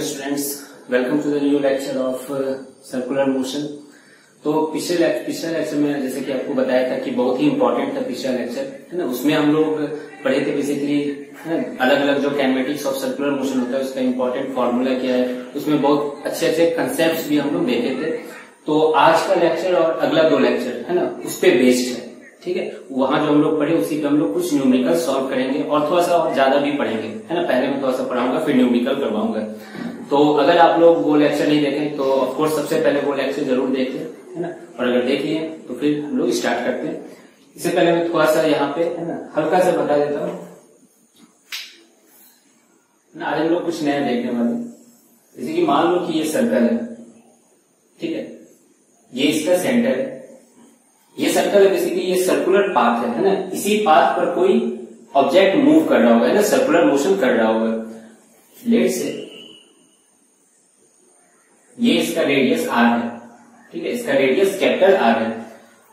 students, welcome to the new lecture of uh, circular motion. तो पिछले lecture पिछले lecture में जैसे कि आपको बताया था कि बहुत ही इंपॉर्टेंट था पिछला लेक्चर है ना? उसमें हम लोग पढ़े थे बेसिकली है अलग अलग जो कैमेटिक्स ऑफ़ सर्कुलर मोशन होता है उसका इंपॉर्टेंट फॉर्मूला क्या है? उसमें बहुत अच्छे अच्छे कंसेप्ट भी हम लोग देखे थे। तो आज का लेक्चर और अगला दो लेक्चर है ना? उस पर बेस्ड है। ठीक है? वहाँ जो हम लोग पढ़े, उसी पे हम लोग कुछ न्यूमेरिकल सॉल्व करेंगे और थोड़ा सा और ज़्यादा भी पढ़ेंगे। है ना? पहले मैं थोड़ा सा पढ़ाऊँगा, फिर न्यूमेरिकल करवाऊँगा। तो अगर आप लोग वो लेक्चर नहीं देखें तो ऑफकोर्स सबसे पहले वो लेक्चर ज़रूर देखें है ना? और अगर देख लिए तो फिर हम लोग स्टार्ट करते हैं। इससे पहले मैं थोड़ा सा यहाँ पे, है ना हल्का सा बता देता हूँ। ना? आज हम लोग कुछ नया देखने वाले जैसे कि मान लो कि ये सर्कल है, ठीक है? ये इसका सेंटर है। ये सर्कल है बेसिकली ये सर्कुलर पाथ है ना? इसी पाथ पर कोई ऑब्जेक्ट मूव कर रहा होगा, है ना? सर्कुलर मोशन कर रहा होगा। लेट से ये इसका रेडियस आर है, ठीक है? इसका रेडियस कैपिटल आर है।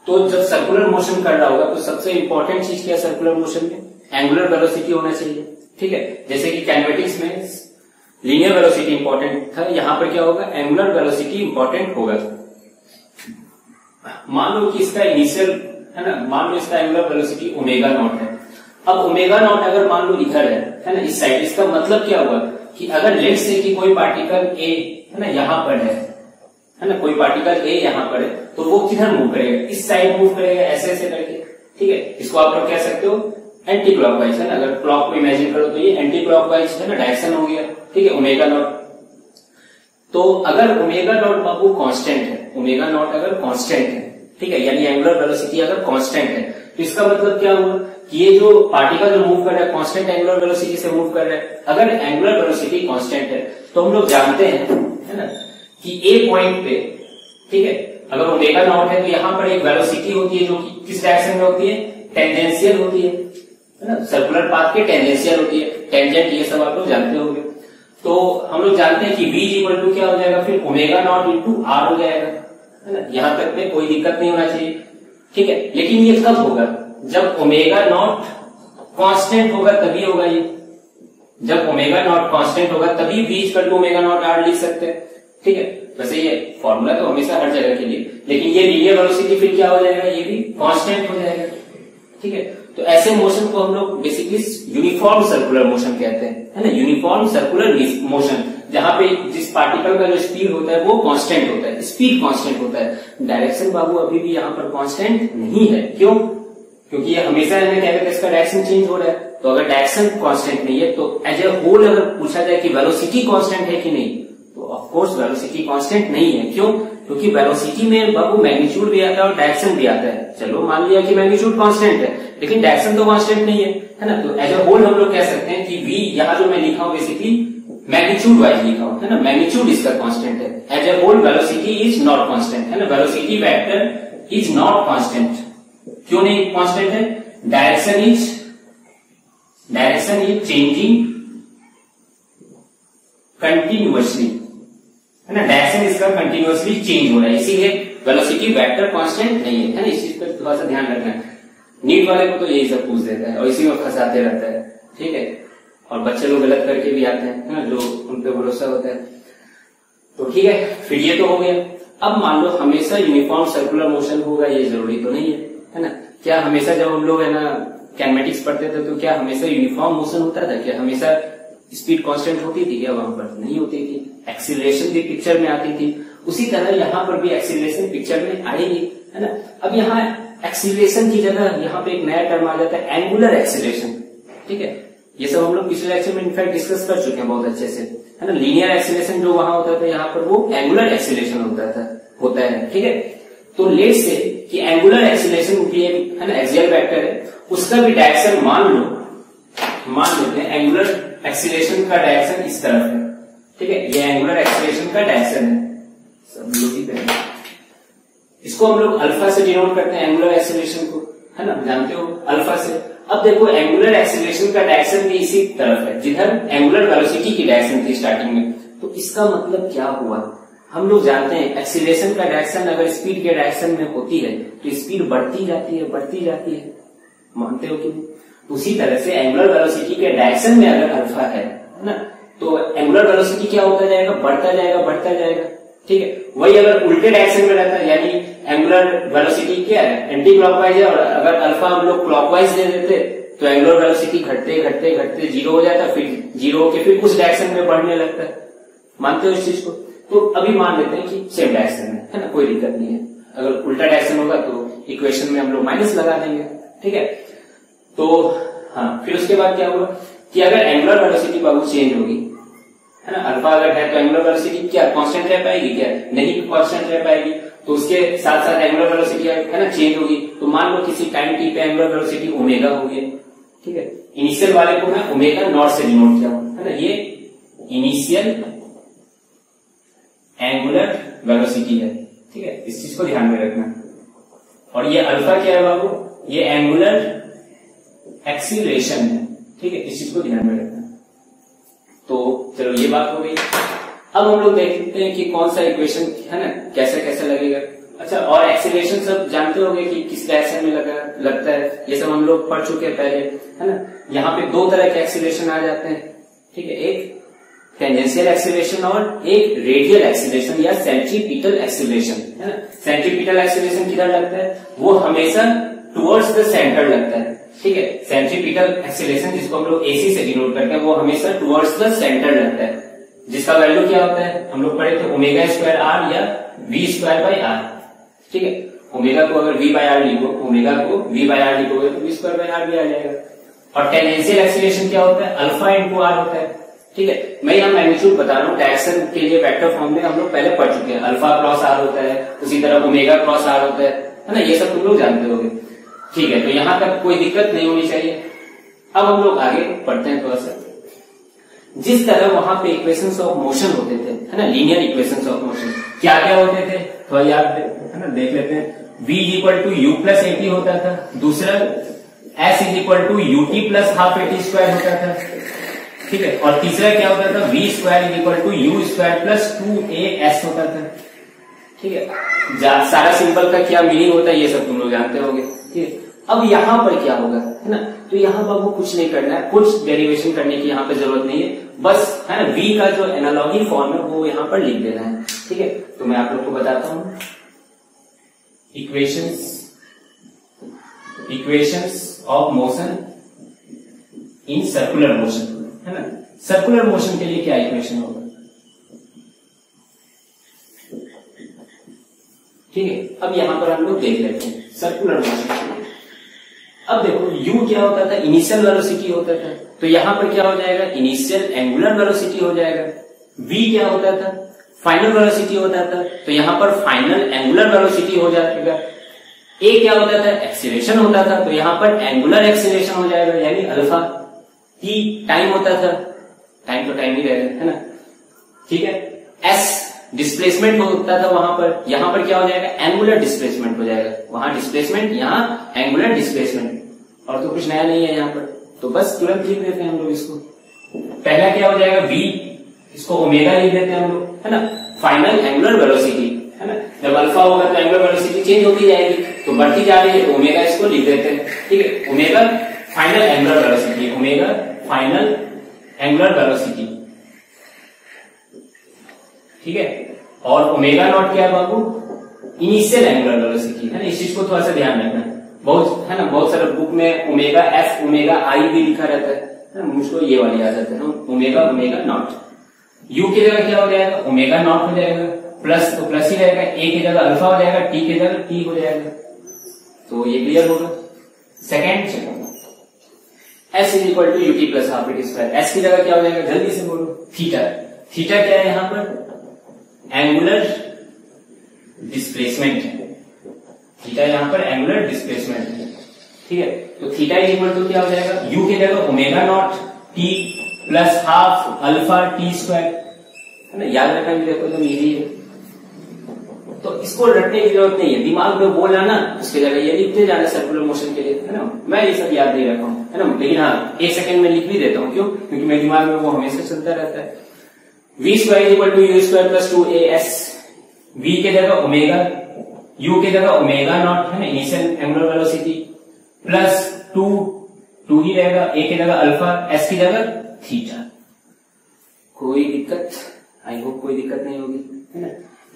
तो जब सर्कुलर मोशन कर रहा होगा तो सबसे इंपॉर्टेंट चीज़ क्या सर्कुलर मोशन में? एंगुलर वेलोसिटी होना चाहिए, ठीक है? जैसे कि कैलमेटिक्स में लीनियर वेलोसिटी इंपॉर्टेंट था, यहाँ पर क्या होगा? एंगुलर वेलोसिटी इंपॉर्टेंट होगा। मान लो कि इसका इनिशियल है ना? मान लो इसका एंगुलर वेलोसिटी ओमेगा नॉट है। अब ओमेगा नॉट अगर मान लो इधर है है ना? इस साइड इसका मतलब क्या हुआ? कि अगर लेट से कि कोई पार्टिकल ए है ना, यहाँ पर है है ना? कोई पार्टिकल ए यहाँ पर है तो वो किधर मूव करेगा इस साइड मूव करेगा ऐसे ऐसे करके, ठीक है? इसको आप लोग कह सकते हो एंटी क्लॉकवाइज है ना? अगर क्लॉक को इमेजिन करो तो ये एंटी क्लॉकवाइज है ना? डायरेक्शन हो गया, ठीक है? ओमेगा नॉट तो अगर ओमेगा नॉट बाबू कांस्टेंट है ओमेगा नॉट अगर कांस्टेंट है, ठीक है? यानी एंगुलर वेलोसिटी अगर कांस्टेंट है तो इसका मतलब क्या हुआ? कि ये जो पार्टिकल जो मूव कर रहा है कांस्टेंट एंगुलर वेलोसिटी से मूव कर रहा है, अगर एंगुलर वेलोसिटी कांस्टेंट है तो हम लोग जानते हैं, है ना, कि ए पॉइंट पे, ठीक है? अगर ओमेगा नॉट है तो यहाँ पर एक वेलोसिटी होती है जो कि किस डायरेक्शन में होती है? टेंजेंशियल होती है है ना? सर्कुलर पाथ के टेंजेंशियल होती है। टेंजेंट ये सब आप लोग जानते होंगे। तो हम लोग जानते हैं कि v इक्वल टू क्या हो जाएगा? फिर ओमेगा नॉट इंटू आर हो जाएगा। यहाँ तक में कोई दिक्कत नहीं होना चाहिए। ठीक है? लेकिन ये कब होगा? जब ओमेगा नॉट कांस्टेंट होगा, तभी होगा ये। जब ओमेगा नॉट कांस्टेंट होगा, तभी बीच टू ओमेगा नॉट आर लिख सकते हैं। ठीक है? वैसे ये फॉर्मूला तो हमेशा हर जगह के लिए। लेकिन ये लीनियर वेलोसिटी फिर क्या हो जाएगा? ये भी कांस्टेंट हो जाएगा। ठीक है? तो ऐसे मोशन को हम लोग बेसिकली यूनिफॉर्म सर्कुलर मोशन कहते हैं। है ना? यूनिफॉर्म सर्कुलर मोशन जहाँ पे जिस पार्टिकल का जो स्पीड होता है, वो कांस्टेंट होता है। स्पीड कांस्टेंट होता है। डायरेक्शन बाबू अभी भी यहाँ पर कांस्टेंट नहीं है। क्यों? क्योंकि ये हमेशा है क्या कहते हैं इसका डायरेक्शन चेंज हो रहा है तो अगर डायरेक्शन कांस्टेंट नहीं है तो एज ए होल अगर पूछा जाए कि वेलोसिटी कांस्टेंट है कि नहीं तो ऑफकोर्स वेलोसिटी कांस्टेंट नहीं है। क्यों? क्योंकि वेलोसिटी में बाबू मैग्नीट्यूड भी आता है और डायरेक्शन भी आता है। चलो मान लिया कि मैग्नीट्यूड कांस्टेंट है, लेकिन डायरेक्शन तो कांस्टेंट नहीं है है ना? तो एज ए होल हम लोग कह सकते हैं कि वी यहाँ जो मैं लिखा हूँ बेसिकली मैग्नीट्यूड वाइज लिखा हूँ, है ना? मैग्नीट्यूड इसका कांस्टेंट है। As a whole velocity is not constant है ना? Velocity vector is not constant क्यों नहीं कांस्टेंट है? Direction is direction is changing continuously है ना? डायरेक्शन इसका कंटिन्यूअसली चेंज हो रहा है। इसीलिए वेलोसिटी वेक्टर कांस्टेंट नहीं है है ना? इस चीज़ पर थोड़ा सा ध्यान रखना। है नीट वाले को तो यही सब पूछ देता है और इसी में फंसाते रहता है। ठीक है? और बच्चे लोग गलत करके भी आते हैं, है ना, जो उन पर भरोसा होता है। तो ठीक है, फिर ये तो हो गया। अब मान लो हमेशा यूनिफॉर्म सर्कुलर मोशन होगा, ये ज़रूरी तो नहीं है है ना। क्या हमेशा जब हम लोग, है ना कैनमेटिक्स पढ़ते थे तो क्या हमेशा यूनिफॉर्म मोशन होता था? क्या हमेशा स्पीड कांस्टेंट होती थी? क्या वहाँ पर नहीं होती थी? एक्सीलरेशन भी पिक्चर में आती थी। उसी तरह यहाँ पर भी एक्सीलरेशन पिक्चर में आएगी, है ना। अब यहाँ एक्सीलरेशन की जगह, यहाँ पे एक नया टर्म आ जाता है एंगुलर एक्सीलरेशन ठीक है? ये सब हम लोग पिछले लेक्चर में इनफैक्ट डिस्कस कर चुके हैं बहुत अच्छे से। है ना? लीनियर एक्सीलरेशन जो वहाँ होता था, यहाँ पर वो एंगुलर एक्सीलरेशन होता था, होता है। ठीक है? तो लेट से कि एंगुलर एक्सीलरेशन भी है ना एक्सियल वेक्टर है, उसका भी डायरेक्शन मान लो। मान लेते हैं एंगुलर एक्सीलरेशन का डायरेक्शन इस तरफ़ है। ठीक है? ये एंगुलर एक्सीलरेशन का डायरेक्शन है। सब लोग ही करेंगे इसको हम लोग अल्फ़ा से डिनोट करते हैं एंगुलर एक्सीलरेशन को। है ना? जानते हो? अल्फ़ा से। अब देखो एंगुलर एक्सीलरेशन का डायरेक्शन भी इसी तरफ़ है। जिधर एंगुलर वेलोसिटी की डायरेक्शन थी स्टार्टिंग में। तो इसका मतलब क्या हुआ? हम लोग जानते हैं एक्सीलरेशन का डायरेक्शन अगर स्पीड के डायरेक्शन में होती है तो स्पीड बढ़ती जाती है, बढ़ती जाती है। मानते हो कि उसी तरह से एंगुलर वेलोसिटी के डायरेक्शन में अगर अल्फ़ा है ना? तो एंगुलर वेलोसिटी क्या होता जाएगा? बढ़ता जाएगा बढ़ता जाएगा। ठीक है? वही अगर उल्टे डायरेक्शन में रहता है, यानी एंगुलर वेलोसिटी क्या है? एंटी क्लॉकवाइज है और अगर अल्फ़ा हम लोग क्लॉकवाइज दे देते तो एंगुलर वेलोसिटी घटते घटते घटते ज़ीरो हो जाता, फिर ज़ीरो होके फिर उस डायरेक्शन में बढ़ने लगता है। मानते हो इस चीज़ को? तो अभी मान लेते हैं कि सेम डायरेक्शन में, है ना? कोई दिक्कत नहीं है। अगर उल्टा डायरेक्शन होगा तो इक्वेशन में हम लोग माइनस लगा देंगे, ठीक है? तो हाँ फिर उसके बाद क्या होगा कि अगर एंगुलर वेलोसिटी बाबू चेंज होगी, है ना? अल्फ़ा अगर है तो एंगुलर वेलोसिटी क्या? कांस्टेंट रह पाएगी क्या? नहीं कांस्टेंट रह पाएगी। तो उसके साथ साथ एंगुलर वेलोसिटी है ना? चेंज होगी। तो मान लो किसी टाइम टी पे एंगुलर वेलोसिटी ओमेगा होगी। ठीक है? इनिशियल वाले को मैं ओमेगा नॉट से डिनोट किया है। ना? ये इनिशियल एंगुलर वेलोसिटी है। ठीक है? इस चीज़ को ध्यान में रखना। और ये अल्फ़ा क्या है बाबू? ये एंगुलर एक्सीलरेशन है। ठीक है? इस चीज़ को ध्यान में रखना। तो चलो ये बात हो गई। अब हम लोग देखते हैं कि कौन सा इक्वेशन है ना, कैसे कैसे लगेगा। अच्छा और एक्सीलरेशन सब जानते होंगे कि किस डायरेक्शन में लगा, लगता है। ये सब हम लोग पढ़ चुके हैं पहले, है ना। यहाँ पे दो तरह के एक्सीलरेशन आ जाते हैं, ठीक है। एक टेंजेंशियल एक्सीलरेशन और एक रेडियल एक्सीलरेशन या सेंट्रीपिटल एक्सीलरेशन है ना। सेंट्रीपिटल एक्सीलरेशन किधर लगता है? वो हमेशा टुवर्ड्स द सेंटर लगता है, ठीक है। सेंट्रीपिटल एक्सीलरेशन जिसको हम लोग एसी से डिनोट करते हैं, वो हमेशा टुवर्ड्स द सेंटर लगता है। जिसका वैल्यू क्या होता है? हम लोग पढ़े थे ओमेगा स्क्वायर आर या वी स्क्वायर बाई आर ठीक है? ओमेगा को अगर वी बाय आर लिखो ओमेगा को वी बाय आर लिखोगे तो वी स्क्वायर बाय आर भी आ जाएगा। और टेंजेंशियल एक्सीलरेशन क्या होता है? अल्फ़ा इंटू आर होता है। ठीक है? मैं यहाँ मैग्नीट्यूड बता रहा हूँ। डायरेक्शन के लिए वेक्टर फॉर्म में हम लोग पहले पढ़ चुके हैं। अल्फ़ा क्रॉस आर होता है, उसी तरह ओमेगा क्रॉस आर होता है। है ना? ये सब तुम लोग जानते होगे। ठीक है? तो यहाँ तक कोई दिक्कत नहीं होनी चाहिए। अब हम लोग आगे पढ़ते हैं थोड़ा सा। जिस तरह वहाँ पे इक्वेशंस ऑफ़ मोशन होते थे, है ना? लीनियर इक्वेशंस ऑफ़ मोशन क्या क्या होते थे? थोड़ा याद है ना? देख लेते हैं। V equal to U plus A T होता था। दूसरा, s is equal to U T plus half A T square होता था। ठीक है? और तीसरा क्या होता था? V square is equal to U square plus two A S होता था। ठीक है? सारा सिंपल का क्या मीनिंग होता है, ये सब तुम लोग जानते होंगे। ठीक है? अब यहाँ पर क्या होगा, है ना? तो यहाँ पर आपको कुछ नहीं करना है, कुछ डेरिवेशन करने की यहाँ पे ज़रूरत नहीं है, बस, है ना वी का जो एनालॉगी फॉर्म है, वो यहाँ पर लिख देना है, ठीक है? तो मैं आप लोग को बताता हूँ। Equations equations of motion in circular motion है ना? सर्कुलर मोशन के लिए क्या इक्वेशन होगा? ठीक है, अब यहाँ पर हम लोग देख लेते हैं सर्कुलर मोशन अब देखो, u क्या होता था? इनिशियल वेलोसिटी होता था। तो यहाँ पर क्या हो जाएगा? इनिशियल एंगुलर वेलोसिटी हो जाएगा। V क्या होता था? फाइनल वेलोसिटी होता था। तो यहाँ पर फाइनल एंगुलर वेलोसिटी हो जाएगा। A क्या होता था? एक्सीलेशन होता था। तो यहाँ पर एंगुलर एक्सीलेशन हो जाएगा, यानी अल्फ़ा t टाइम होता था। टाइम तो टाइम ही रहेगा, है ना? ठीक है? S डिस्प्लेसमेंट होता था वहाँ पर। यहाँ पर क्या हो जाएगा? एंगुलर डिस्प्लेसमेंट हो जाएगा। वहाँ डिस्प्लेसमेंट यहाँ एंगुलर डिस्प्लेसमेंट और तो कुछ नया नहीं है यहाँ पर। तो बस तुरंत लिख देते हैं हम लोग इसको। पहला क्या हो जाएगा? V इसको ओमेगा लिख देते हैं हम लोग। है ना? फाइनल एंगुलर वेलोसिटी है ना? जब अल्फ़ा होगा तो एंगुलर वेलोसिटी चेंज होती जाएगी। तो बढ़ती जा रही है तो ओमेगा इसको लिख देते हैं। ठीक है? Omega final angular velocity omega final angular velocity ठीक है? और ओमेगा नॉट क्या है बाबू? इनिशियल एंगुलर वेलोसिटी है ना? इस चीज़ को थोड़ा सा ध्यान रखना। बहुत, है ना, बहुत सारे बुक में ओमेगा एफ़ ओमेगा आई भी लिखा रहता है। मुझको ये वाली आ जाता है ओमेगा ओमेगा नॉट यू की जगह क्या हो जाएगा? ओमेगा नॉट हो जाएगा। प्लस तो प्लस ही रहेगा। ए की जगह अल्फ़ा हो जाएगा टी की जगह टी हो जाएगा। तो ये क्लियर होगा। Second S is equal to U T plus half A T square S की जगह क्या हो जाएगा? जल्दी से बोलो। थीटा थीटा क्या है यहाँ पर? एंगुलर डिस्प्लेसमेंट है थीटा यहाँ पर एंगुलर डिस्प्लेसमेंट है। ठीक है? तो थीटा इज़ इक्वल टू क्या हो जाएगा? यू की जगह omega naught T plus half alpha T square है ना? याद रखना भी देखो तो इजी है। तो इसको रटने की ज़रूरत नहीं है। दिमाग में बोलना ना उसके जगह ये लिखते जाना सर्कुलर मोशन के लिए। है ना? मैं ये सब याद नहीं रखा हूँ। है ना? लेकिन हाँ एक सेकंड में लिख भी देता हूँ। क्यों? क्योंकि मेरे दिमाग में वो हमेशा चलता रहता है। V square equal to U square plus two A S V के जगह ओमेगा यू के जगह ओमेगा नॉट है ना initial angular velocity plus two two ही रहेगा ए की जगह अल्फ़ा एस की जगह थीटा कोई दिक्कत? आई होप कोई दिक्कत नहीं होगी, है ना?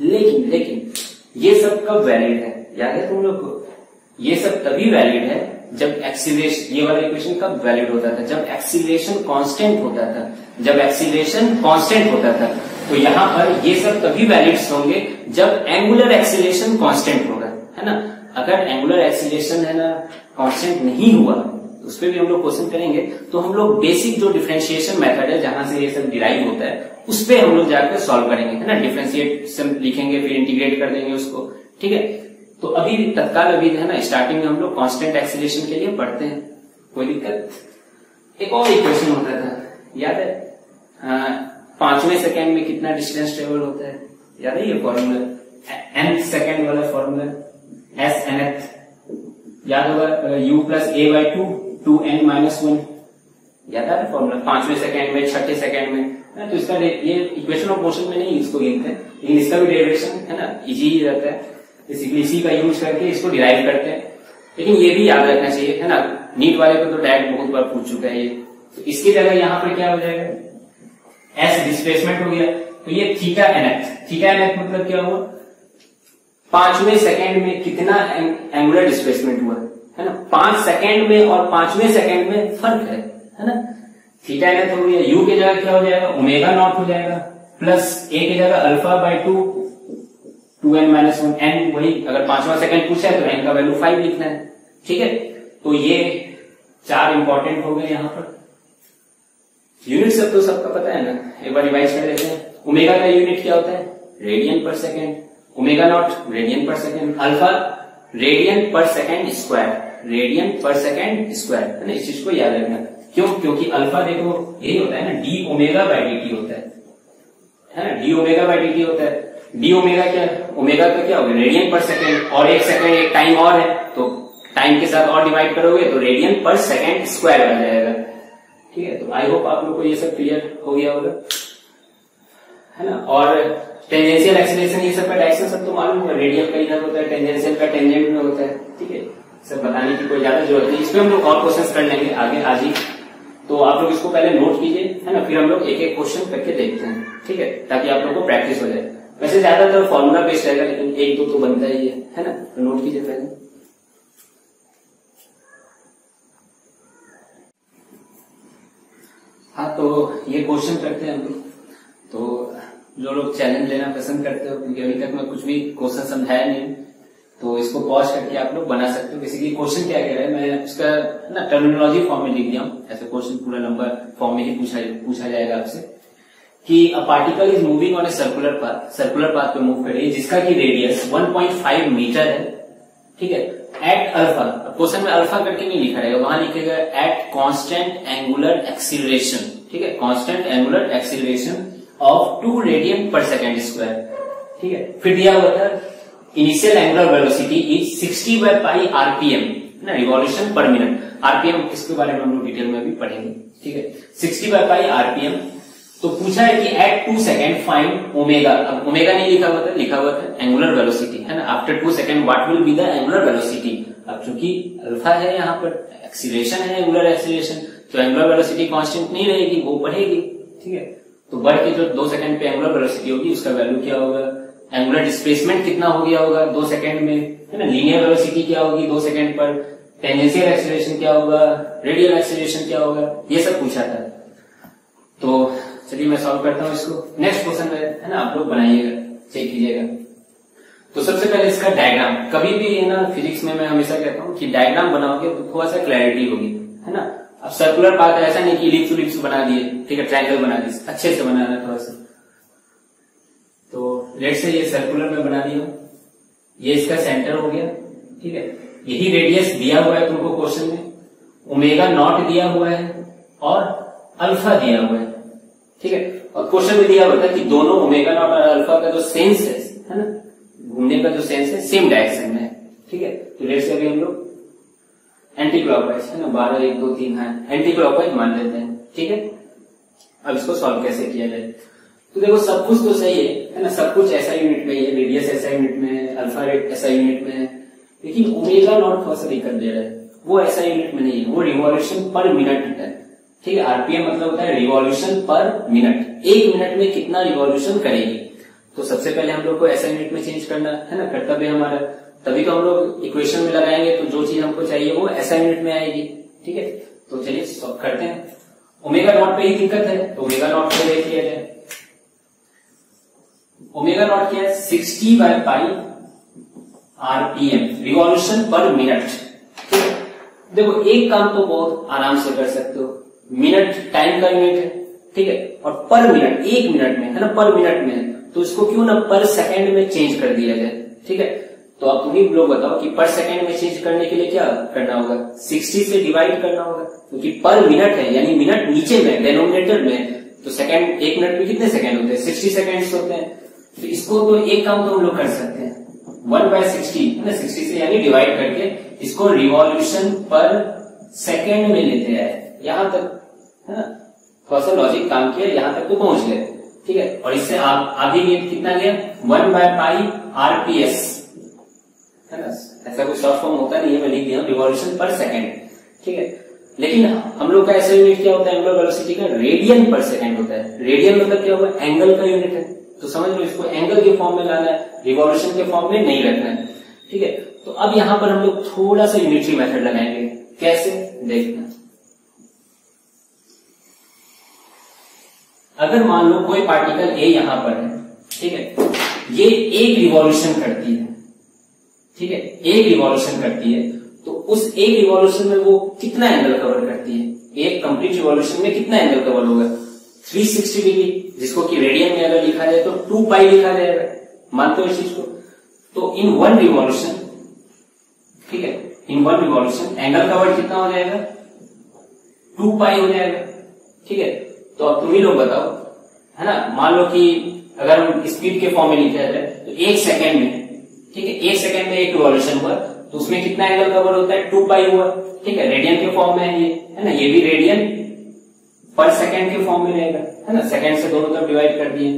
लेकिन लेकिन, ये सब कब वैलिड है? याद है तुम लोग को? ये सब तभी वैलिड है जब एक्सीलेशन ये वाला इक्वेशन कब वैलिड होता था? जब एक्सीलेशन कांस्टेंट होता था। जब एक्सीलेशन कांस्टेंट होता था। तो यहाँ पर ये सब तभी वैलिड होंगे जब एंगुलर एक्सीलेशन कांस्टेंट होगा, है ना? अगर एंगुलर एक्सीलेशन है ना कांस्टेंट नहीं हुआ तो उस पर भी हम लोग क्वेश्चन करेंगे। तो हम लोग बेसिक जो डिफ्रेंशिएशन मेथड है, जहाँ से ये सब डिराइव होता है, उस पर हम लोग जाकर सॉल्व करेंगे, है ना? डिफ्रेंशिएट लिखेंगे, फिर इंटीग्रेट कर देंगे उसको, ठीक है? तो अभी तत्काल अभी है ना स्टार्टिंग में हम लोग कांस्टेंट एक्सीलेशन के लिए पढ़ते हैं। कोई दिक्कत? एक और इक्वेशन होता था, याद है पाँचवें सेकेंड में कितना डिस्टेंस ट्रेवल होता है? याद है ये फॉर्मूला एन सेकेंड वाला फॉर्मूला एस एन एथ याद होगा U plus A by two two N minus one याद है फॉर्मूला पाँचवें सेकेंड में, छठे सेकेंड में। तो इसका ये इक्वेशन ऑफ़ मोशन में नहीं इसको गिनते लेकिन इसका भी डेरिवेशन है ना इजी ही रहता है। बेसिकली इसी का यूज़ करके इसको डिराइव करते हैं। लेकिन ये भी याद रखना चाहिए, है ना। नीट वाले को तो डायरेक्ट बहुत बार पूछ चुका है ये। तो इसकी जगह यहाँ पर क्या हो जाएगा? एस डिस्प्लेसमेंट हो गया। तो ये theta N th theta N th मतलब क्या हुआ? पाँचवें सेकेंड में कितना एंगुलर डिस्प्लेसमेंट हुआ? है ना? पाँच सेकेंड में और पाँचवें सेकेंड में फ़र्क है है ना? थीटा एन एथ हो गया। यू की जगह क्या हो जाएगा? ओमेगा नॉट हो जाएगा। प्लस ए की जगह alpha by two two N minus one N वही अगर पांचवा सेकंड पूछा है तो एन का वैल्यू फाइव लिखना है। ठीक है? तो ये चार इंपॉर्टेंट हो गए यहाँ पर। यूनिट सब तो सबका पता है ना? एक बार रिवाइज कर लेते हैं ओमेगा का यूनिट क्या होता है? Radian per second omega naught radian per second alpha radian per second square radian per second square है ना? इस चीज़ को याद रखना। क्यों? क्योंकि अल्फ़ा देखो, यही होता है ना? D omega by D T होता है। है ना? D omega by D T होता है। डी ओमेगा क्या? ओमेगा का क्या होगा रेडियन पर सेकेंड और एक सेकेंड एक टाइम और है। तो टाइम के साथ और डिवाइड करोगे तो रेडियन पर सेकेंड स्क्वायर बन जाएगा। ठीक है? तो आई होप आप लोग को ये सब क्लियर हो गया होगा। है ना? और टेंजेंशियल एक्सीलरेशन ये सब का डायरेक्शन सब तो मालूम होगा। रेडियल का इधर होता है टेंजेंशियल का टेंजेंट में होता है। ठीक है? सब बताने की कोई ज़्यादा ज़रूरत नहीं। इसमें हम लोग और क्वेश्चन कर लेंगे आगे, आज ही। तो आप लोग इसको पहले नोट कीजिए, है ना? फिर हम लोग एक एक क्वेश्चन करके देखते हैं। ठीक है? ताकि आप लोग को प्रैक्टिस हो जाए। वैसे ज़्यादातर फॉर्मूला बेस्ड रहेगा, लेकिन एक दो तो बनता ही है। है ना? तो नोट कीजिए पहले। हाँ तो ये क्वेश्चन करते हैं हम लोग। तो जो लोग चैलेंज लेना पसंद करते हो, क्योंकि अभी तक मैं कुछ भी क्वेश्चन समझाया नहीं तो इसको पॉज करके आप लोग बना सकते हो। बेसिकली क्वेश्चन क्या कह रहा है, मैं उसका ना टर्मिनोलॉजी फॉर्म में लिख दिया हूँ। ऐसे क्वेश्चन पूरा नंबर फॉर्म में ही पूछा पूछा जाएगा आपसे। कि a particle is moving on a circular path circular path पे मूव कर रही है, जिसका की रेडियस 1.5 मीटर है, ठीक है? एट अल्फ़ा क्वेश्चन में अल्फ़ा करके नहीं लिखा रहेगा वहाँ लिखेगा एट कांस्टेंट एंगुलर एक्सिलरेशन ठीक है? Constant angular acceleration of two radian per second square ठीक है? फिर दिया हुआ था initial angular velocity is 60 by pi RPM ना? रिवॉल्यूशन पर मिनट आरपीएम इसके बारे में हम लोग डिटेल में भी पढ़ेंगे, ठीक है? 60 बाय पाई आरपीएम तो पूछा है कि at two second find omega अब ओमेगा नहीं लिखा हुआ था, लिखा हुआ था एंगुलर वेलोसिटी है ना? After two second what will be the angular velocity अब चूँकि अल्फ़ा है, यहाँ पर एक्सीलेशन है एंगुलर एक्सीलेशन तो एंगुलर वेलोसिटी कांस्टेंट नहीं रहेगी, वो बढ़ेगी, ठीक है? तो बढ़ के जो दो सेकंड पे एंगुलर वेलोसिटी होगी, उसका वैल्यू क्या होगा? एंगुलर डिस्प्लेसमेंट कितना हो गया होगा दो सेकंड में? है ना? लीनियर वेलोसिटी क्या होगी दो सेकंड पर? टेंजेंशियल एक्सीलरेशन क्या होगा? रेडियल एक्सीलरेशन क्या होगा? ये सब पूछा था। तो चलिए मैं सॉल्व करता हूँ इसको। नेक्स्ट क्वेश्चन है ना? आप लोग बनाइएगा चेक कीजिएगा। तो सबसे पहले इसका डायग्राम कभी भी ना फिजिक्स में मैं हमेशा कहता हूँ कि डायग्राम बनाओगे तो थोड़ा सा क्लैरिटी होगी, है ना? अब सर्कुलर पाथ ऐसा नहीं कि लिप्स लिप्स बना दिए, ठीक है ट्रायंगल बना दिए, अच्छे से बनाना थोड़ा सा। तो लेट से ये सर्कुलर में बना दिया। ये इसका सेंटर हो गया, ठीक है? यही रेडियस दिया हुआ है तुमको क्वेश्चन में। ओमेगा नॉट दिया हुआ है और अल्फ़ा दिया हुआ है, ठीक है? और क्वेश्चन में दिया हुआ था कि दोनों ओमेगा नॉट और अल्फ़ा का जो सेंस है ना? घूमने का जो सेंस है सेम डायरेक्शन में ठीक है? तो लेट से अभी हम लोग एंटी क्लॉकवाइज है ना, बारह, एक, दो, तीन है। एंटी क्लॉकवाइज मान लेते हैं। ठीक है? अब इसको सॉल्व कैसे किया जाए? तो देखो, सब कुछ तो सही है है ना? सब कुछ ऐसा यूनिट में ही है रेडियस ऐसा यूनिट में है अल्फ़ा रेट ऐसा यूनिट में है। लेकिन ओमेगा नॉट थोड़ा सा दे रहा है। वो ऐसा यूनिट में नहीं है, वो रिवॉल्यूशन पर मिनट है। ठीक है? आरपीएम मतलब होता है रिवॉल्यूशन पर मिनट एक मिनट में कितना रिवॉल्यूशन करेगी? तो सबसे पहले हम लोग को ऐसा यूनिट में चेंज करना है ना? कर्तव्य हमारा। तभी तो हम लोग इक्वेशन में लगाएँगे तो जो चीज़ हमको चाहिए वो ऐसा यूनिट में आएगी। ठीक है? तो चलिए सॉल्व करते हैं। ओमेगा नॉट पे ही दिक्कत है तो ओमेगा नॉट पे देख लिया जाए। ओमेगा नॉट क्या है? Sixty by pi RPM revolution per minute देखो, एक काम तो बहुत आराम से कर सकते हो। मिनट टाइम का यूनिट है। ठीक है? और पर मिनट एक मिनट में, है ना? पर मिनट में। तो इसको क्यों ना पर सेकंड में चेंज कर दिया जाए? ठीक है? तो आप तुम्हें लोग बताओ कि पर सेकंड में चेंज करने के लिए क्या करना होगा? 60 से डिवाइड करना होगा। क्योंकि तो पर मिनट है, यानी मिनट नीचे में डेनोमिनेटर में तो सेकंड एक मिनट में कितने सेकंड होते हैं? सिक्सटी सेकेंड होते हैं। तो इसको तो एक काम तो हम लोग कर सकते हैं। वन बाय सिक्सटी है सिक्सटी से यानी डिवाइड करके इसको रिवॉल्यूशन पर सेकेंड में लेते हैं। यहाँ तक, है ना? थोड़ा सा लॉजिक काम किया, यहाँ तक तो पहुँच गए। ठीक है? और इससे आप आगे ये कितना गया वन बाय पाई आरपीएस। है ना? ऐसा कोई शॉर्ट फॉर्म होता नहीं है, मैं लिख दिया रिवॉल्यूशन पर सेकेंड ठीक है? लेकिन हम लोग का ऐसा यूनिट क्या होता है एंगुलर वेलोसिटी का? रेडियन पर सेकेंड होता है। रेडियन मतलब क्या होगा? एंगल का यूनिट है। तो समझ लो इसको एंगल के फॉर्म में लाना है रिवॉल्यूशन के फॉर्म में नहीं रखना है। ठीक है? तो अब यहाँ पर हम लोग थोड़ा सा यूनिटरी मेथड लगाएँगे। कैसे? देखना। अगर मान लो कोई पार्टिकल ए यहाँ पर है, ठीक है, ये एक रिवॉल्यूशन करती है, ठीक है, एक रिवॉल्यूशन करती है तो उस एक रिवॉल्यूशन में वो कितना एंगल कवर करती है? एक कंप्लीट रिवॉल्यूशन में कितना एंगल कवर होगा? 360 डिग्री जिसको कि रेडियन में अगर लिखा जाए तो टू पाई लिखा जाएगा, मानते हो इस चीज़ को? तो इन वन रिवॉल्यूशन ठीक है in one revolution angle cover कितना हो जाएगा? टू पाई हो जाएगा, ठीक है तो अब तुम ही लोग बताओ, है ना? मान लो कि अगर हम स्पीड के फॉर्म में लिखा जाए तो एक सेकेंड में, ठीक है? एक सेकेंड में एक रिवॉल्यूशन हुआ तो उसमें कितना एंगल कवर होता है? टू पाई हुआ, ठीक है? रेडियन के फॉर्म में है ये, है ना? ये भी रेडियन पर सेकेंड के फॉर्म में रहेगा, है ना? सेकेंड से दोनों तरफ़ डिवाइड कर दिए।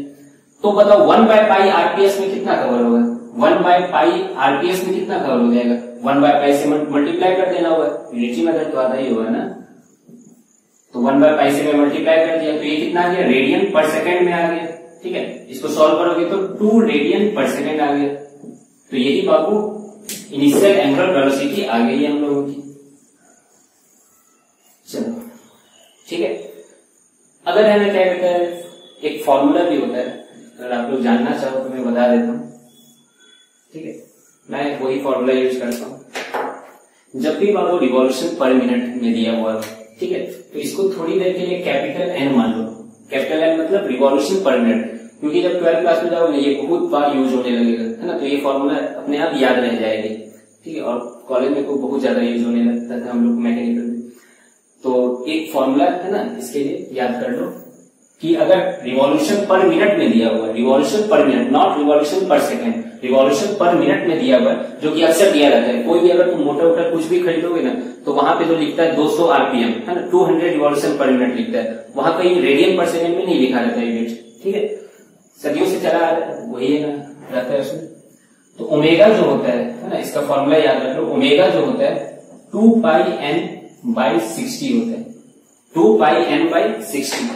तो बताओ वन बाय पाई आरपीएस में कितना कवर होगा? वन बाय पाई आरपीएस में कितना कवर हो जाएगा? वन बाय पाई से मल्टीप्लाई कर देना होगा। यूनिटी मेथड तो आता ही होगा ना? तो वन बाय पाई से मैं मल्टीप्लाई कर दिया तो ये कितना आ गया? रेडियन पर सेकेंड में आ गया। ठीक है? इसको सॉल्व करोगे तो टू रेडियन पर सेकेंड आ गया। तो यही बाबू इनिशियल एंगुलर वेलोसिटी आ गई हम लोगों की। चलो, ठीक है? अगर है ना क्या कहता है एक फॉर्मूला भी होता है। अगर आप लोग जानना चाहो तो मैं बता देता हूँ। ठीक है? मैं वही फॉर्मूला यूज़ करता हूँ। जब भी लो रिवॉल्यूशन पर मिनट में दिया हुआ ठीक है तो इसको थोड़ी देर के लिए कैपिटल एन मान लो। कैपिटल एन मतलब रिवॉल्यूशन पर मिनट क्योंकि जब ट्वेल्थ क्लास में जाओगे, ये बहुत बार यूज़ होने लगेगा, है ना? तो ये फॉर्मूला अपने आप याद रह जाएगी। ठीक है, और कॉलेज में तो बहुत ज़्यादा यूज़ होने लगता था हम लोग मैकेनिकल में। तो एक फॉर्मूला है ना, इसके लिए याद कर लो कि अगर रिवॉल्यूशन पर मिनट में दिया हुआ revolution per minute not revolution per second revolution per minute में दिया हुआ है, जो कि अक्सर दिया रहता है। कोई भी अगर तुम मोटर वोटर कुछ भी खरीदोगे ना तो वहाँ पे जो लिखता है 200 आरपीएम है ना? 200 रिवॉल्यूशन पर मिनट लिखता है। वहाँ कहीं रेडियन पर सेकेंड में नहीं लिखा रहता है यूनिट ठीक है? सदियों से चला आ रहा है, वही है ना, रहता है उसमें। तो ओमेगा जो होता है है ना, इसका फॉर्मूला याद रख लो ओमेगा जो होता है, two pi N by sixty two pi. N by N by sixty,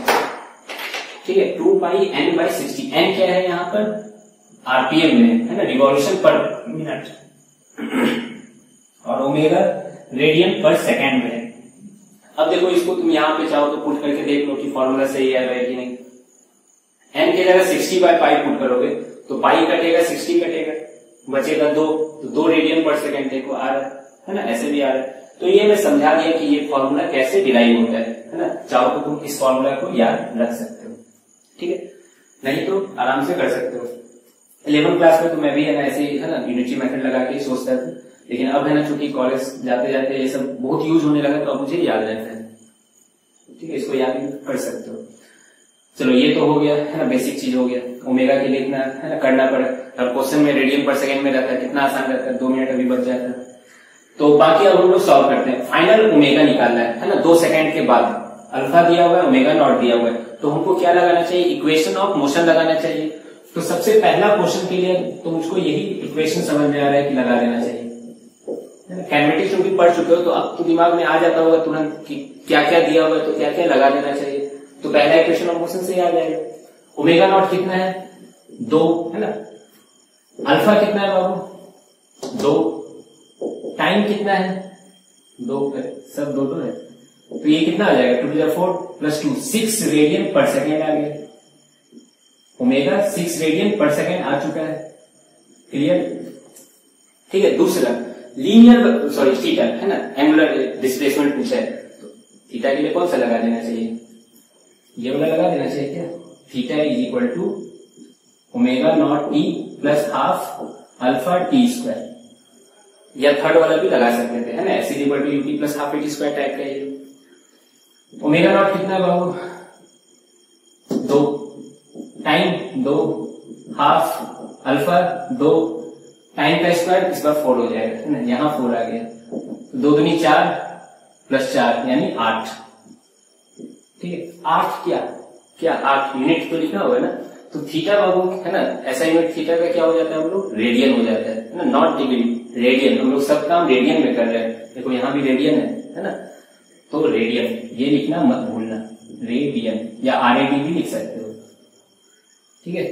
ठीक है? Two pi N by sixty. N क्या है यहाँ पर? आरपीएम में, है ना, रिवॉल्यूशन पर मिनट। और ओमेगा रेडियन पर सेकेंड में। है अब देखो इसको तुम यहाँ पे चाहो तो पुट करके देख लो कि फॉर्मूला सही आ रहा है कि नहीं। एन की जगह सिक्सटी बाय पाई पुट करोगे तो पाई कटेगा सिक्सटी कटेगा। बचेगा दो तो दो रेडियन पर सेकेंड देखो, आ रहा है ना, ऐसे भी आ रहा है। तो ये मैं समझा दिया कि ये फॉर्मूला कैसे डिराइव होता है है ना। चाहो तो तुम इस फॉर्मूला को याद रख सकते हो, ठीक है? नहीं तो आराम से कर सकते हो। इलेवन क्लास में तो मैं भी है ना ऐसे है ना यूनिटी मेथड लगा के सोचता था। लेकिन अब है ना, चूँकि कॉलेज जाते जाते ये सब बहुत यूज़ होने लगा तो अब मुझे याद रहता है। ठीक है, इसको याद कर सकते हो। चलो, ये तो हो गया, है ना बेसिक चीज़ हो गया। ओमेगा के लिए इतना, है ना, करना पड़ा। क्वेश्चन में रेडियन पर सेकेंड में रहता है, कितना आसान रहता है, दो मिनट अभी बच जाता तो बाकी अब हम लोग सॉल्व करते हैं। फाइनल ओमेगा निकालना है है ना, दो सेकंड के बाद। अल्फ़ा दिया हुआ है ओमेगा नॉट दिया हुआ है। तो हमको क्या लगाना चाहिए? इक्वेशन ऑफ़ मोशन लगाना चाहिए। तो सबसे पहला क्वेश्चन के लिए तो मुझको यही इक्वेशन समझ में आ रहा है कि लगा देना चाहिए। कैलमेटिक क्योंकि पढ़ चुके हो तो अब तो दिमाग में आ जाता होगा तुरंत कि क्या क्या दिया हुआ है तो क्या क्या लगा देना चाहिए। तो पहला इक्वेशन ऑफ़ मोशन से याद आएगा ओमेगा नॉट कितना है? दो, है ना? अल्फ़ा कितना है बाबू? दो। टाइम कितना है? दो। सब दो दो है। तो ये कितना आ जाएगा? Two four plus two six radian per second आ गया। Omega six radian per second आ चुका है. क्लियर ठीक है, दूसरा लीनियर सॉरी थीटा है ना? एंगुलर डिस्प्लेसमेंट पूछा है. तो थीटा के लिए कौन सा लगा देना चाहिए? ये वाला लगा देना चाहिए क्या? Theta is equal to omega naught T plus half alpha T square या थर्ड वाला भी लगा सकते थे, है ना? S is equal to U T plus half T square type का ये. ओमेगा नॉट कितना बाबू दो. टाइम दो, हाफ़, अल्फ़ा, दो, टाइम का स्क्वायर, इस बार फोर हो जाएगा, है ना? यहाँ फोर आ गया। तो दो दुनी चार, प्लस चार, यानी आठ। ठीक है? आठ क्या? क्या आठ? यूनिट तो लिखना होगा ना? तो थीटा बाबू है ना? ऐसा यूनिट थीटा का क्या हो जाता है हम लोग? रेडियन हो जाता है ना? नॉट डिग्री रेडियन हम लोग सब काम रेडियन में कर रहे हैं। देखो, यहाँ भी रेडियन है है ना? तो रेडियन ये लिखना मत भूलना। रेडियन या आर भी लिख सकते हो। ठीक है?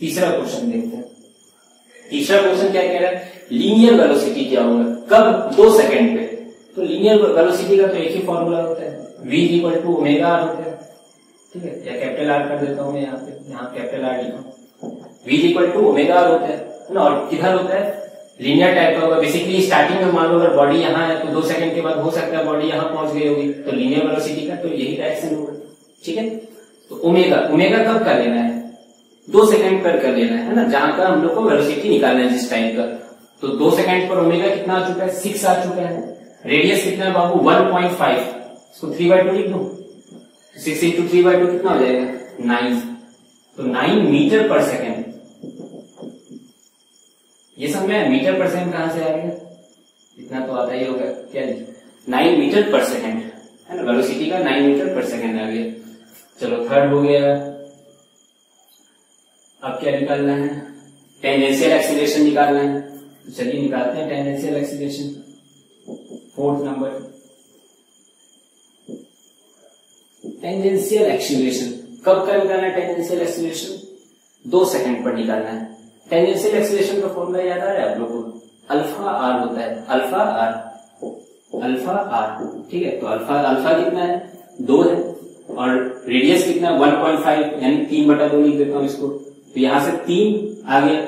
तीसरा क्वेश्चन देखते हैं। तीसरा क्वेश्चन क्या कह रहा है? लीनियर वेलोसिटी क्या होगा? कब? दो सेकंड पे। तो लीनियर वेलोसिटी का तो एक ही फॉर्मूला होता है। V equal to omega R होता है। ठीक है? या कैपिटल आर कर देता हूँ मैं यहाँ पे। यहाँ कैपिटल आर लिखा V equal to omega R होता है। ना, और किधर होता है? लीनियर टाइप का होगा। बेसिकली स्टार्टिंग में मान लो, अगर बॉडी यहाँ है तो दो सेकंड के बाद हो सकता है बॉडी यहाँ पहुँच गई होगी। तो लीनियर वेलोसिटी का तो यही डायरेक्शन होगा। ठीक है? तो ओमेगा ओमेगा कब कर लेना है? दो सेकंड पर कर लेना है ना? जहाँ का हम लोग को वेलोसिटी निकालना है जिस टाइम का तो दो सेकंड पर ओमेगा कितना आ चुका है? सिक्स आ चुका है। रेडियस कितना है बाबू? वन पॉइंट फाइव इसको थ्री बाई टू लिख दू? Six into three by two कितना हो जाएगा? नाइन तो नाइन मीटर पर सेकेंड ये सब में मीटर पर सेकेंड कहाँ से आ गया? इतना तो आता ही होगा। क्या नाइन मीटर पर सेकेंड है ना? वेलोसिटी का नाइन मीटर पर सेकेंड आ गया। चलो थर्ड हो गया। अब क्या निकालना है? टेंजेंशियल एक्सीलरेशन निकालना है। तो चलिए निकालते हैं tangential acceleration fourth number tangential acceleration कब का निकालना है टेंजेंशियल एक्सीलरेशन दो सेकंड पर निकालना है। टेंजेंशियल एक्सीलरेशन का फॉर्मूला याद आ रहा है आप लोग को? अल्फ़ा आर होता है। अल्फ़ा आर अल्फ़ा आर ठीक है तो अल्फ़ा अल्फ़ा कितना है? दो है। और रेडियस कितना? वन पॉइंट फाइव यानी तीन बटा दो लिख देता हूँ इसको। तो यहाँ से तीन आ गया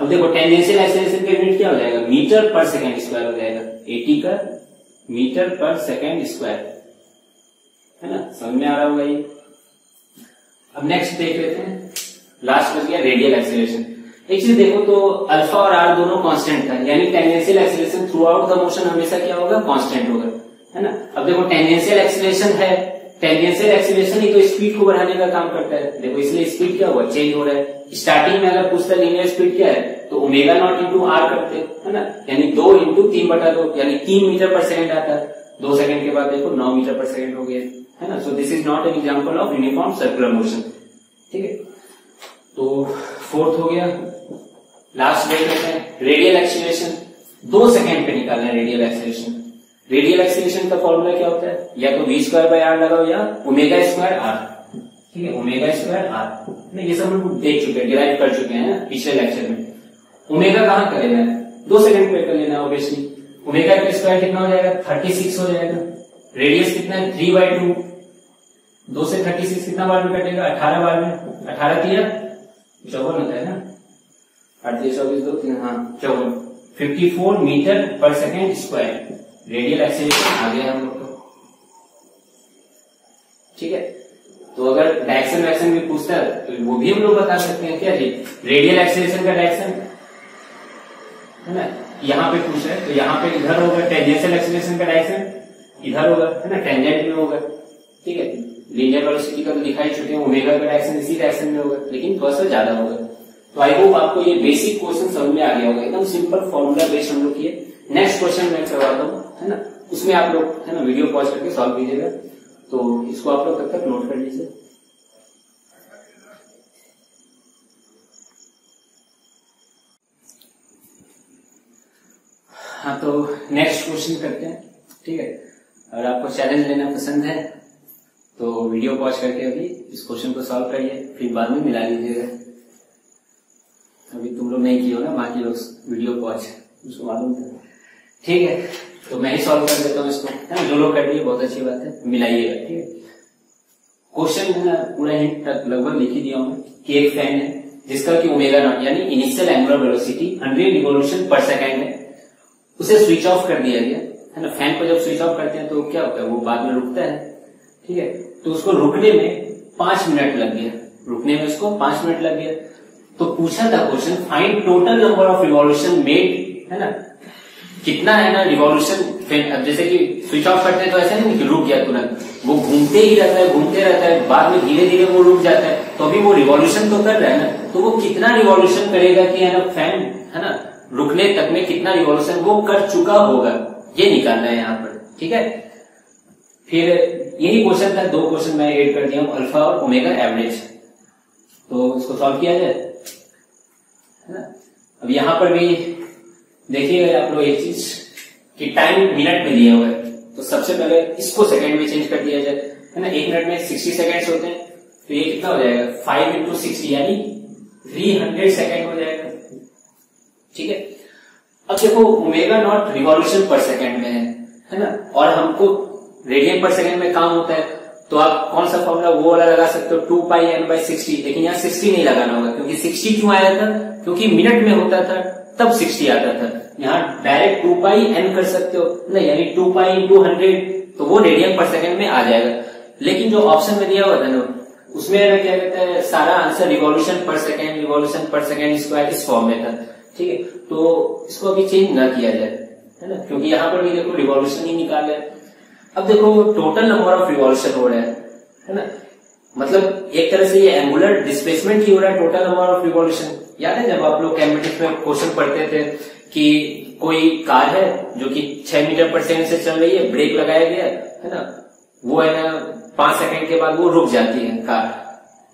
अब देखो टेंजेंशियल एक्सीलरेशन का यूनिट क्या हो जाएगा? मीटर पर सेकेंड स्क्वायर हो जाएगा। एटी का मीटर पर सेकेंड स्क्वायर है ना? समझ में आ रहा होगा ये? अब नेक्स्ट देख लेते हैं। लास्ट बच गया रेडियल एक्सीलरेशन एक चीज़ देखो तो अल्फ़ा और आर दोनों कांस्टेंट था। यानी tangential acceleration throughout the motion हमेशा क्या होगा? कांस्टेंट होगा। है ना? अब देखो टेंजेंशियल एक्सीलरेशन है। टेंजेंशियल एक्सीलरेशन ही तो स्पीड को बढ़ाने का काम करता है। देखो, इसलिए स्पीड क्या हुआ? चेंज हो रहा है। स्टार्टिंग में अगर पूछता लीनियर स्पीड क्या है? तो ओमेगा नॉट इंटू आर करते है ना? यानी दो इंटू तीन बटा दो, यानी तीन मीटर पर सेकंड आता है। दो सेकंड के बाद देखो, नौ मीटर पर सेकंड हो गया, है ना? So this is not an example of uniform circular motion ठीक है? तो फोर्थ हो गया। लास्ट लेते हैं। रेडियल एक्सीलरेशन दो सेकंड पे निकालना है रेडियल एक्सीलरेशन रेडियल एक्सीलरेशन का फॉर्मूला क्या होता है? या तो वी स्क्वायर बाय आर लगाओ या ओमेगा स्क्वायर आर ठीक है ओमेगा स्क्वायर आर ये सब हम देख चुके हैं डिराइव कर चुके हैं पिछले लेक्चर में। ओमेगा कहाँ कर लेना है दो सेकंड पे कर लेना ऑब्वियसली ओमेगा का स्क्वायर कितना हो जाएगा? थर्टी सिक्स हो जाएगा। रेडियस कितना है? थ्री बाई टू दो से थर्टी सिक्स कितना बार में कटेगा? अठारह बार में। अठारह तिया चौवन होता है ना? अड़तीस, चौबीस, दो, तीन हाँ चौवन। फिफ्टी फोर मीटर पर सेकेंड स्क्वायर रेडियल एक्सेलेशन आ गया हम लोग को। ठीक है? तो अगर डायरेक्शन वैक्शन भी पूछता है तो वो भी हम लोग बता सकते हैं क्या जी? रेडियल एक्सेलेशन का डायरेक्शन है ना? यहाँ पे पूछ रहे तो यहाँ पे इधर होगा टेंजेंशियल एक्सेलेशन का डायरेक्शन इधर होगा, है ना? टेंजेंट में होगा। ठीक है? लीनियर वेलोसिटी का तो दिखाई चुके हैं ओमेगा का डायरेक्शन इसी डायरेक्शन में होगा, लेकिन थोड़ा सा ज़्यादा होगा। तो आई होप आपको ये बेसिक क्वेश्चन समझ में आ गया होगा। एकदम सिंपल फॉर्मूला बेस्ड हम लोग किए। नेक्स्ट क्वेश्चन मैं करवाता हूँ। है ना? उसमें आप लोग, है ना वीडियो पॉज करके सॉल्व कीजिएगा। तो इसको आप लोग तब तक नोट कर लीजिए। हाँ तो नेक्स्ट क्वेश्चन करते हैं, ठीक है? अगर आपको चैलेंज लेना पसंद है तो वीडियो पॉज करके अभी इस क्वेश्चन को सॉल्व करिए, फिर बाद में मिला लीजिएगा। अभी तुम लोग नहीं किए हो ना, बाकी लोग वीडियो पॉज उसको मालूम था ठीक है? तो मैं ही सॉल्व कर देता हूँ इसको। है ना? जो लोग कर दिए बहुत अच्छी बात है। है? क्वेश्चन है ना, पूरा हिंट लगभग लिख ही दिया हूँ कि एक फ़ैन है, जिसका कि ओमेगा नॉट यानी इनिशियल एंगुलर वेलोसिटी 100 रिवोल्यूशन पर सेकेंड है। उसे स्विच ऑफ़ कर दिया गया। है ना फ़ैन को जब स्विच ऑफ़ करते हैं तो क्या होता है? वो बाद में रुकता है, ठीक है? तो उसको रुकने में पाँच मिनट लग गया। रुकने में उसको पाँच मिनट लग गया। तो पूछा था question find total number of revolution made है ना? कितना है ना रिवॉल्यूशन जैसे कि स्विच ऑफ़ करते हैं तो ऐसा नहीं कि रुक गया तुरंत। वो घूमते ही रहता है, घूमते रहता है, बाद में धीरे धीरे वो रुक जाता है। तो अभी वो रिवॉल्यूशन तो कर रहा है ना तो वो कितना रिवॉल्यूशन करेगा कि है ना फ़ैन है ना, रुकने तक में कितना रिवॉल्यूशन वो कर चुका होगा। ये निकालना है यहाँ पर, ठीक है? फिर यही क्वेश्चन था, दो क्वेश्चन मैं एड कर दिया हूँ अल्फ़ा और ओमेगा एवरेज तो इसको सॉल्व किया जाए? है ना? अब यहाँ पर भी देखिएगा आप लोग एक चीज़ कि टाइम मिनट में दिया हुआ है। तो सबसे पहले इसको सेकंड में चेंज कर दिया जाए। है ना, एक मिनट में सिक्सटी सेकेंड्स होते हैं तो ये कितना हो जाएगा? फाइव इंटू सिक्सटी यानी थ्री हंड्रेड सेकेंड हो जाएगा। ठीक है? अब देखो ओमेगा नॉट रिवॉल्यूशन पर सेकेंड में है है ना? और हमको रेडियन पर सेकेंड में काम होता है। तो आप कौन सा फॉर्मूला वो वाला लगा सकते हो? Two pi N by sixty लेकिन यहाँ सिक्सटी नहीं लगाना होगा, क्योंकि सिक्सटी क्यों आया था? क्योंकि मिनट में होता था। तब सिक्सटी आता था। यहाँ डायरेक्ट टू पाई एन कर सकते हो। नहीं, यानी टू पाई इंटू हंड्रेड तो वो रेडियन पर सेकेंड में आ जाएगा। लेकिन जो ऑप्शन में दिया हुआ था ना, उसमें क्या कहते हैं, सारा आंसर रिवॉल्यूशन पर सेकेंड रिवॉल्यूशन पर सेकेंड स्क्वायर इस फॉर्म में था। ठीक है? तो इसको अभी चेंज ना किया जाए, है ना? क्योंकि यहाँ पर भी देखो रिवॉल्यूशन ही निकाल है। अब देखो टोटल नंबर ऑफ़ रिवॉल्यूशन हो रहा है है ना? मतलब एक तरह से ये एंगुलर डिस्प्लेसमेंट ही हो रहा है टोटल नंबर ऑफ़ रिवॉल्यूशन याद है जब आप लोग कैमेटिक्स में क्वेश्चन पढ़ते थे कि कोई कार है जो कि छह मीटर पर सेकेंड से चल रही है ब्रेक लगाया गया है ना? वो है ना, पाँच सेकंड के बाद वो रुक जाती है कार।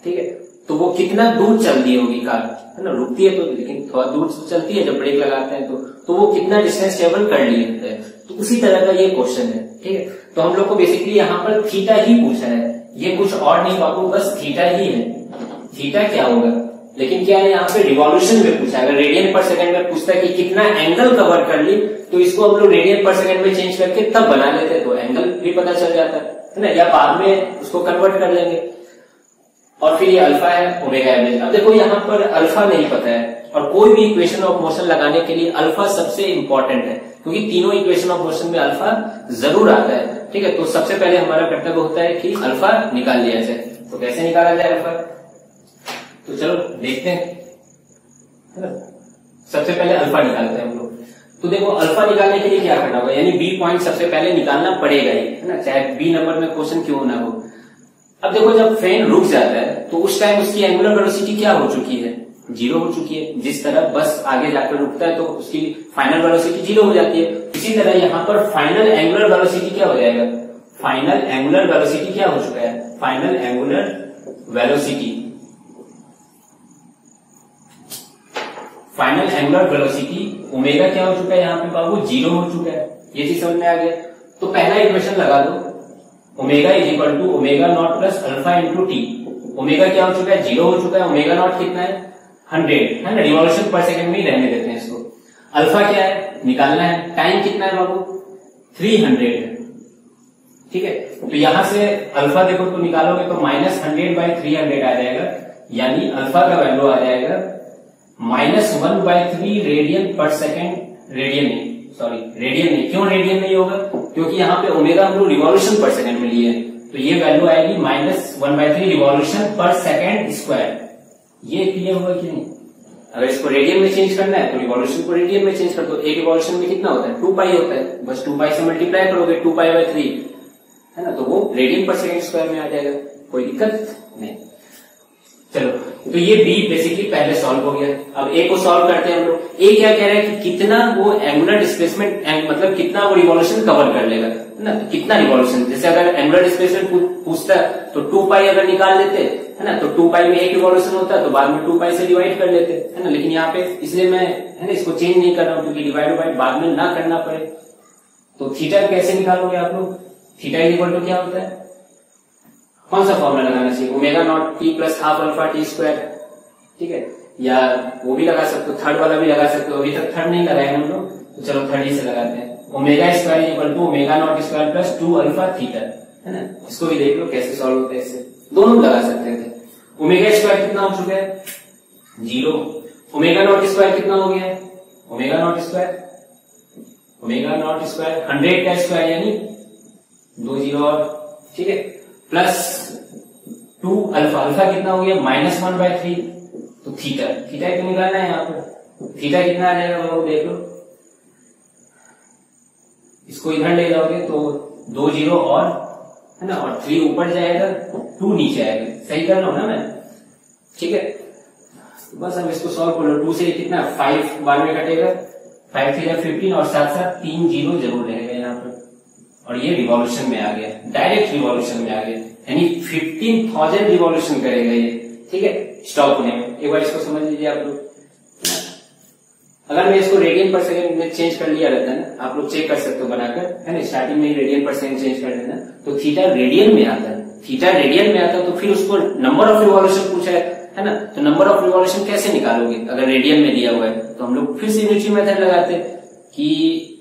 ठीक है? तो वो कितना दूर चल रही होगी कार? है ना? रुकती है तो लेकिन थोड़ा दूर चलती है, जब ब्रेक लगाते हैं तो। तो वो कितना डिस्टेंस ट्रेवल कर लिए है? तो उसी तरह का ये क्वेश्चन है। ठीक है? तो हम लोग को बेसिकली यहाँ पर थीटा ही पूछा है। ये कुछ और नहीं बाबू, बस थीटा ही है। थीटा क्या होगा? लेकिन क्या है, यहाँ पे रिवॉल्यूशन में पूछा अगर रेडियन पर सेकंड में पूछता कि कितना एंगल कवर कर ली तो इसको हम लोग रेडियन पर सेकंड में चेंज करके तब बना लेते तो एंगल भी पता चल जाता है। ना? या बाद में उसको कन्वर्ट कर लेंगे। और फिर ये अल्फ़ा है ओमेगा एवरेज अब देखो, यहाँ पर अल्फ़ा नहीं पता है। और कोई भी इक्वेशन ऑफ़ मोशन लगाने के लिए अल्फ़ा सबसे इंपॉर्टेंट है। क्योंकि तीनों इक्वेशन ऑफ़ मोशन में अल्फ़ा ज़रूर आता है। ठीक है? तो सबसे पहले हमारा कर्तव्य होता है कि अल्फ़ा निकाल लिया जाए। तो कैसे निकाला जाए अल्फ़ा तो चलो देखते हैं। सबसे पहले अल्फ़ा निकालते हैं हम लोग। तो देखो, अल्फ़ा निकालने के लिए क्या करना होगा? यानी बी पॉइंट सबसे पहले निकालना पड़ेगा ही, है ना? चाहे बी नंबर में क्वेश्चन क्यों ना हो। अब देखो, जब फ़ैन रुक जाता है तो उस टाइम उसकी एंगुलर वेलोसिटी क्या हो चुकी है? ज़ीरो हो चुकी है। जिस तरह बस आगे जाकर रुकता है तो उसकी फाइनल वेलोसिटी ज़ीरो हो जाती है। इसी तरह यहाँ पर फाइनल एंगुलर वेलोसिटी क्या हो जाएगा? फाइनल एंगुलर वेलोसिटी क्या हो चुका है? Final angular velocity final angular velocity omega क्या हो चुका है यहाँ पे बाबू? ज़ीरो हो चुका है। ये चीज़ समझ में आ गया। तो पहला इक्वेशन लगा दो। Omega is equal to omega naught plus alpha into T omega क्या हो चुका है? ज़ीरो हो चुका है। ओमेगा नॉट कितना है? हंड्रेड है ना रिवॉल्यूशन पर सेकंड में ही रहने देते हैं इसको। अल्फ़ा क्या है? निकालना है। टाइम कितना है बाबू? थ्री हंड्रेड है। ठीक है? तो यहाँ से अल्फ़ा देखो तो निकालोगे तो minus hundred by three hundred आ जाएगा। यानी अल्फ़ा का वैल्यू आ जाएगा minus one by three radian पर सेकेंड रेडियन नहीं सॉरी रेडियन नहीं क्यों रेडियन नहीं होगा? क्योंकि यहाँ पे ओमेगा हम लोग रिवॉल्यूशन पर सेकेंड में लिए तो ये वैल्यू आएगी minus one by three revolution पर सेकेंड स्क्वायर ये क्लियर होगा कि नहीं? अगर इसको रेडियन में चेंज करना है तो रिवॉल्यूशन को रेडियन में चेंज कर दो। एक रिवॉल्यूशन में कितना होता है? टू पाई होता है। बस टू पाई से मल्टीप्लाई करोगे टू पाई बाई थ्री है ना? तो वो रेडियन पर सेकेंड स्क्वायर में आ जाएगा। कोई दिक्कत नहीं। चलो तो ये बी बेसिकली पहले सॉल्व हो गया। अब ए को सॉल्व करते हैं हम लोग। ए क्या कह रहा है कि कितना वो एंगुलर डिस्प्लेसमेंट मतलब कितना वो रिवॉल्यूशन कवर कर लेगा, है ना? तो कितना रिवॉल्यूशन जैसे अगर एंगुलर डिस्प्लेसमेंट पूछता तो टू पाई अगर निकाल लेते, है ना? तो टू पाई में एक रिवॉल्यूशन होता है तो बाद में टू पाई से डिवाइड कर लेते, हैं ना? लेकिन यहाँ पे इसलिए मैं, है ना, इसको चेंज नहीं कर रहा हूँ, क्योंकि डिवाइड डिवाइड बाद में ना करना पड़े। तो थीटा कैसे निकालोगे आप लोग? थीटा इक्वल टू क्या होता है? कौन सा फॉर्मूला लगाना चाहिए? Omega naught T plus half alpha T square ठीक है? या वो भी लगा सकते हो थर्ड वाला भी लगा सकते हो। अभी तक थर्ड नहीं लगाए हम लोग तो चलो थर्ड ही से लगाते हैं। Omega square equal to omega naught square plus two alpha theta है ना? इसको भी देख लो, कैसे सॉल्व होता है इससे। दोनों लगा सकते थे ओमेगा स्क्वायर कितना हो चुका है? ज़ीरो ओमेगा नॉट स्क्वायर कितना हो गया? है omega naught square omega naught square hundred का स्क्वायर यानी दो ज़ीरो और, ठीक है? प्लस टू अल्फ़ा अल्फ़ा कितना हो गया? Minus one by three. तो थीटा थीटा क्यों निकालना है यहाँ पर? थीटा कितना आ जाएगा बाबू, देख लो। इसको इधर ले जाओगे तो दो ज़ीरो और, है ना, और थ्री ऊपर जाएगा, टू नीचे आएगा। सही कर लो ना मैं? ठीक है? तो बस अब इसको सॉल्व कर लो। टू से कितना? फाइव बाद में कटेगा। फाइव थ्री फिफ्टीन और साथ साथ तीन ज़ीरो ज़रूर रहेगा यहाँ पर। और ये रिवॉल्यूशन में आ गया। डायरेक्ट रिवॉल्यूशन में आ गया। यानी फिफ्टीन थाउज़ेंड रिवॉल्यूशन करेगा ये। ठीक है? स्टॉप होने में। एक बार इसको समझ लीजिए आप लोग। अगर मैं इसको रेडियन पर सेकेंड में चेंज कर लिया रहता ना, आप लोग चेक कर सकते हो बनाकर। है ना? स्टार्टिंग में रेडियन पर सेकेंड चेंज कर देना तो थीटा रेडियन में आता है। थीटा रेडियन में आता है तो फिर उसको नंबर ऑफ़ रिवॉल्यूशन पूछा है। है ना? तो नंबर ऑफ़ रिवॉल्यूशन कैसे निकालोगे? अगर रेडियन में दिया हुआ है तो हम लोग फिर से मेथड लगाते कि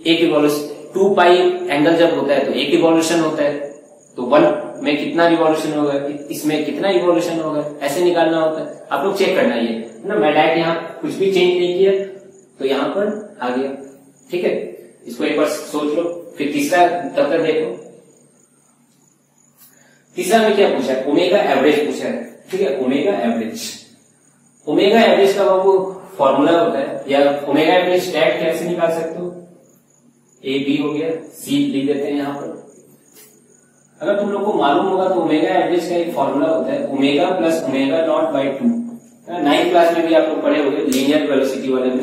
एक रिवॉल्यूशन टू पाई एंगल जब होता है तो एक रिवॉल्यूशन होता है तो वन में कितना रिवॉल्यूशन होगा, इसमें कितना रिवॉल्यूशन होगा, ऐसे निकालना होता है। आप लोग चेक करना ये। ना? मैं डायरेक्ट यहाँ कुछ भी चेंज नहीं किया तो यहाँ पर आ गया। ठीक है? इसको एक बार सोच लो। फिर तीसरा तब तक देखो। तीसरा में क्या पूछा है? ओमेगा एवरेज पूछा है। ठीक है? ओमेगा एवरेज ओमेगा एवरेज का बाबू फॉर्मूला होता है, या ओमेगा एवरेज टैग कैसे निकाल सकते हो? ए बी हो गया सी लिख देते हैं यहाँ पर। अगर तुम लोग को मालूम होगा तो ओमेगा एवरेज का एक फॉर्मूला होता है omega plus omega naught by two ninth class में भी आप लोग पढ़े होंगे लीनियर वेलोसिटी वाले में,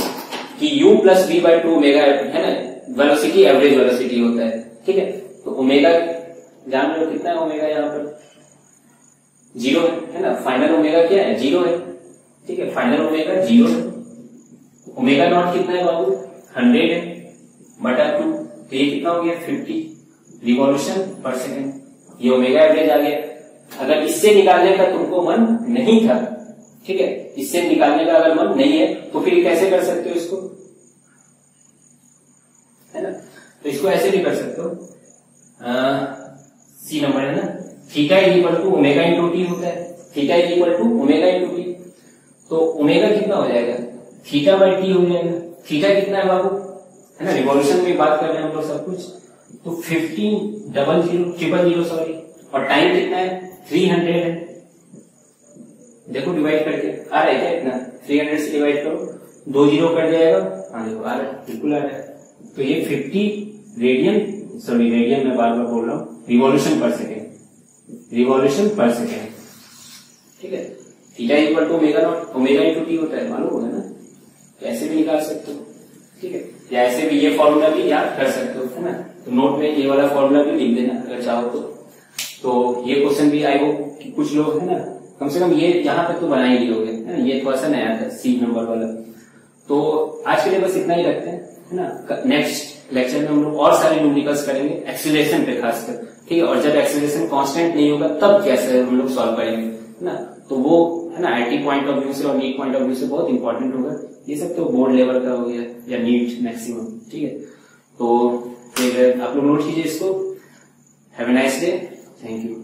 कि u plus B by two omega है ना वेलोसिटी एवरेज वेलोसिटी होता है, ठीक है? तो ओमेगा जान हो कितना है ओमेगा यहाँ पर? ज़ीरो है है ना? फाइनल ओमेगा क्या है? ज़ीरो है, ठीक है? फाइनल ओमेगा ज़ीरो है। ओमेगा नॉट कितना है बाबू? हंड्रेड है। बटा टू तो ये कितना हो गया? फिफ्टी। रिवॉल्यूशन पर सेकेंड। ये ओमेगा एवरेज आ गया। अगर इससे निकालने का तुमको मन नहीं था, ठीक है? इससे निकालने का अगर मन नहीं है तो फिर कैसे कर सकते हो इसको? है ना? तो इसको ऐसे भी कर सकते हो। सी नंबर है ना? Theta is equal to omega into T होता है। Theta is equal to omega into T. तो ओमेगा कितना हो जाएगा? थीटा बाई टी हो जाएगा। थीटा कितना है बाबू? है ना? रिवॉल्यूशन में बात कर रहे हैं हम लोग सब कुछ। तो fifteen double zero triple zero sorry और टाइम कितना है? थ्री हंड्रेड है। देखो डिवाइड करके। आ रहा है क्या इतना? थ्री हंड्रेड से डिवाइड करो। दो ज़ीरो कट जाएगा। हाँ देखो, आ रहा है। बिल्कुल आ रहा है। तो ये फिफ्टी रेडियन सॉरी रेडियन में बार बार बोल रहा हूँ। रिवॉल्यूशन पर सेकेंड रिवॉल्यूशन पर सेकेंड ठीक है? Theta equal to omega naught omega into T होता है। मालूम होगा ना? कैसे भी निकाल सकते हो। ठीक है? या ऐसे भी ये फॉर्मूला भी याद कर सकते हो, है ना? तो नोट में ये वाला फॉर्मूला भी लिख देना, अगर चाहो तो। तो ये क्वेश्चन भी आई होप कुछ लोग, है ना, कम से कम ये यहाँ तक तो बना ही ना? ये थोड़ा सा नया था सी नंबर वाला। तो आज के लिए बस इतना ही रखते हैं, है ना? नेक्स्ट लेक्चर में हम लोग और सारे न्यूमेरिकल्स करेंगे एक्सीलेशन पे खासकर, ठीक है? और जब एक्सीलेशन कांस्टेंट नहीं होगा, तब कैसे हम लोग सॉल्व करेंगे, है ना? तो वो है ना? आईटी पॉइंट ऑफ़ व्यू से और नीट पॉइंट ऑफ़ व्यू से बहुत इंपॉर्टेंट होगा। ये सब तो बोर्ड लेवल का हो गया या नीट मैक्सिमम ठीक है? तो फिर आप लोग नोट कीजिए इसको। Have a nice day thank you